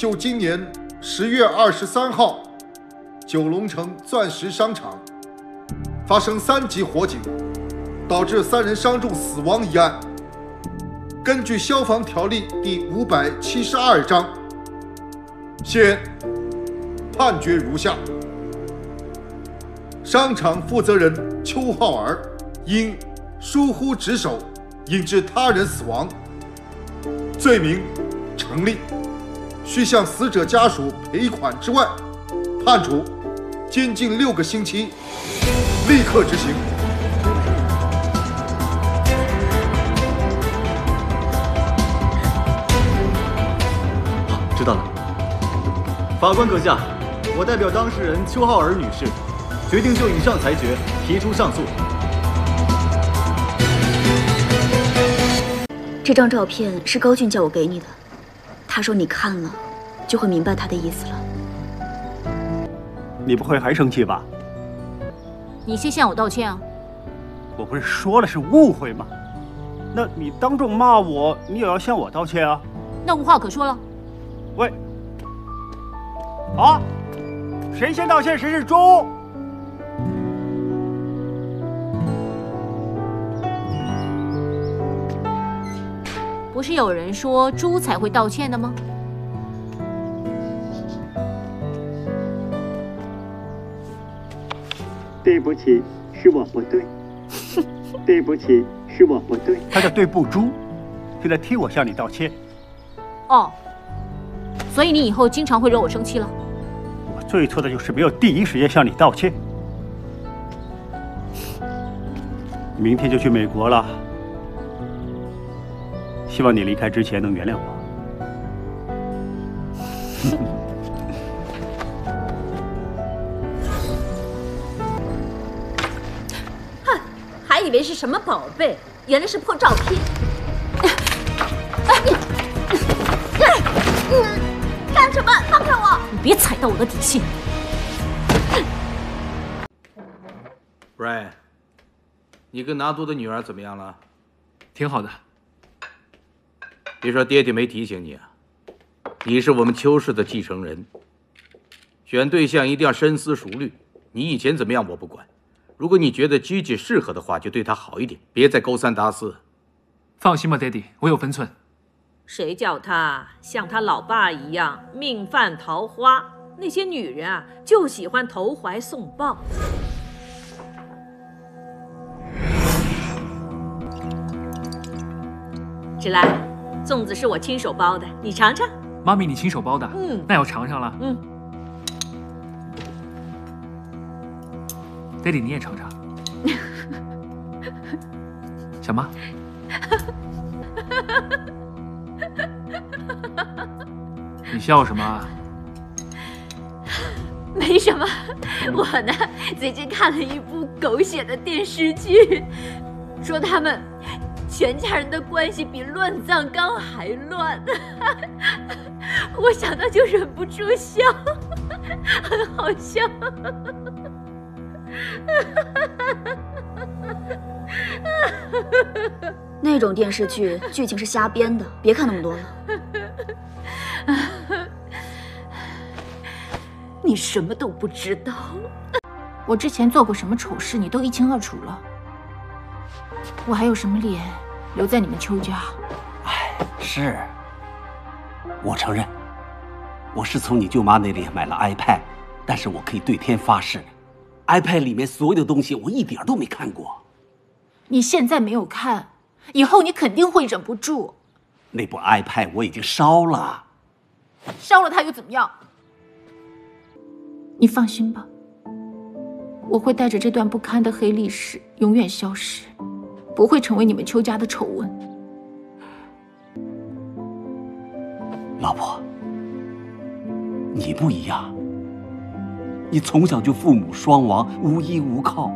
就今年十月二十三号，九龙城钻石商场发生三级火警，导致三人伤重死亡一案，根据消防条例第五百七十二章，现判决如下：商场负责人邱浩儿因疏忽职守，引致他人死亡，罪名成立。需向死者家属赔款之外，判处监禁六个星期，立刻执行。好，知道了。法官阁下，我代表当事人邱浩儿女士，决定就以上裁决提出上诉。这张照片是高俊叫我给你的。他说：“你看了，就会明白他的意思了。你不会还生气吧？你先向我道歉啊！我不是说了是误会吗？那你当众骂我，你也要向我道歉啊！那无话可说了。喂，好，谁先道歉谁是猪。”不是有人说猪才会道歉的吗？对不起，是我不对。对不起，是我不对。他叫对不猪，现在替我向你道歉。哦，所以你以后经常会惹我生气了。我最错的就是没有第一时间向你道歉。明天就去美国了。希望你离开之前能原谅我。哼，还以为是什么宝贝，原来是破照片。你干什么？放开我！你别踩到我的底线。Brian，你跟拿督的女儿怎么样了？挺好的。别说爹爹没提醒你啊！你是我们邱氏的继承人，选对象一定要深思熟虑。你以前怎么样我不管，如果你觉得居居适合的话，就对他好一点，别再勾三搭四。放心吧，爹地，我有分寸。谁叫他像他老爸一样命犯桃花？那些女人啊，就喜欢投怀送抱。芷兰。粽子是我亲手包的，你尝尝。妈咪，你亲手包的？嗯，那要尝尝了。嗯。爹地，你也尝尝。小妈。你笑什么？没什么，我呢最近看了一部狗血的电视剧，说他们。全家人的关系比乱葬岗还乱，我想到就忍不住笑，很 好笑。那种电视剧剧情是瞎编的，别看那么多了。你什么都不知道，我之前做过什么丑事，你都一清二楚了。我还有什么脸？留在你们邱家，哎，是，我承认，我是从你舅妈那里买了 iPad，但是我可以对天发誓，iPad 里面所有的东西我一点都没看过。你现在没有看，以后你肯定会忍不住。那部 iPad 我已经烧了，烧了它又怎么样？你放心吧，我会带着这段不堪的黑历史永远消失。不会成为你们邱家的丑闻，老婆，你不一样，你从小就父母双亡，无依无靠。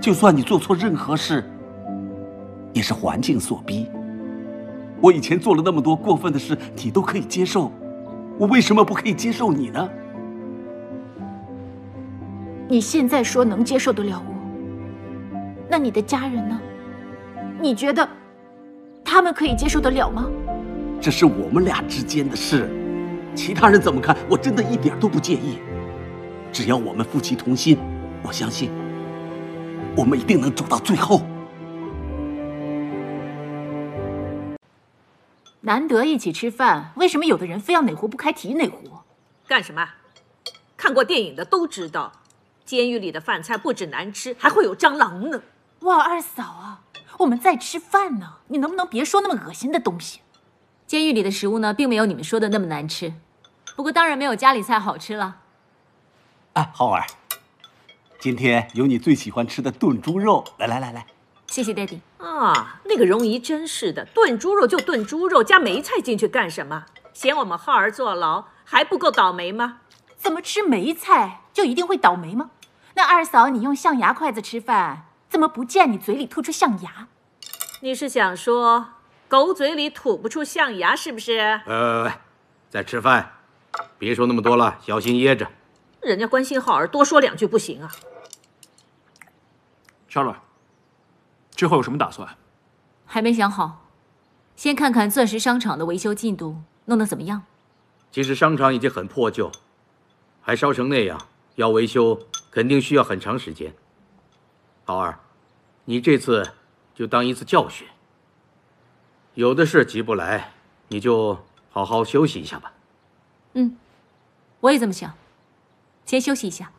就算你做错任何事，也是环境所逼。我以前做了那么多过分的事，你都可以接受，我为什么不可以接受你呢？你现在说能接受得了我？那你的家人呢？你觉得他们可以接受得了吗？这是我们俩之间的事，其他人怎么看，我真的一点都不介意。只要我们夫妻同心，我相信我们一定能走到最后。难得一起吃饭，为什么有的人非要哪壶不开提哪壶？干什么？看过电影的都知道，监狱里的饭菜不止难吃，还会有蟑螂呢。哇，二嫂啊，我们在吃饭呢，你能不能别说那么恶心的东西？监狱里的食物呢，并没有你们说的那么难吃，不过当然没有家里菜好吃了。啊，浩儿，今天有你最喜欢吃的炖猪肉，来来来来，谢谢爹地。啊，那个容姨真是的，炖猪肉就炖猪肉，加梅菜进去干什么？嫌我们浩儿坐牢还不够倒霉吗？怎么吃梅菜就一定会倒霉吗？那二嫂，你用象牙筷子吃饭，怎么不见你嘴里吐出象牙？你是想说狗嘴里吐不出象牙是不是？呃，在吃饭，别说那么多了，小心噎着。人家关心浩儿，多说两句不行啊。莎乐，之后有什么打算？还没想好，先看看钻石商场的维修进度弄得怎么样。其实商场已经很破旧，还烧成那样，要维修肯定需要很长时间。宝儿，你这次就当一次教训。有的事急不来，你就好好休息一下吧。嗯，我也这么想，先休息一下。